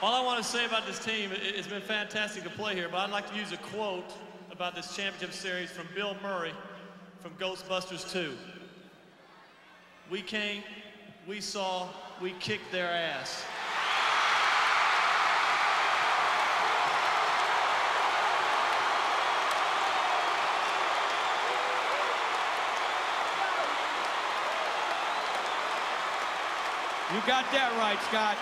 All I want to say about this team—it's been fantastic to play here, but I'd like to use a quote about this championship series from Bill Murray from Ghostbusters 2. We came, we saw, we kicked their ass. You got that right, Scott.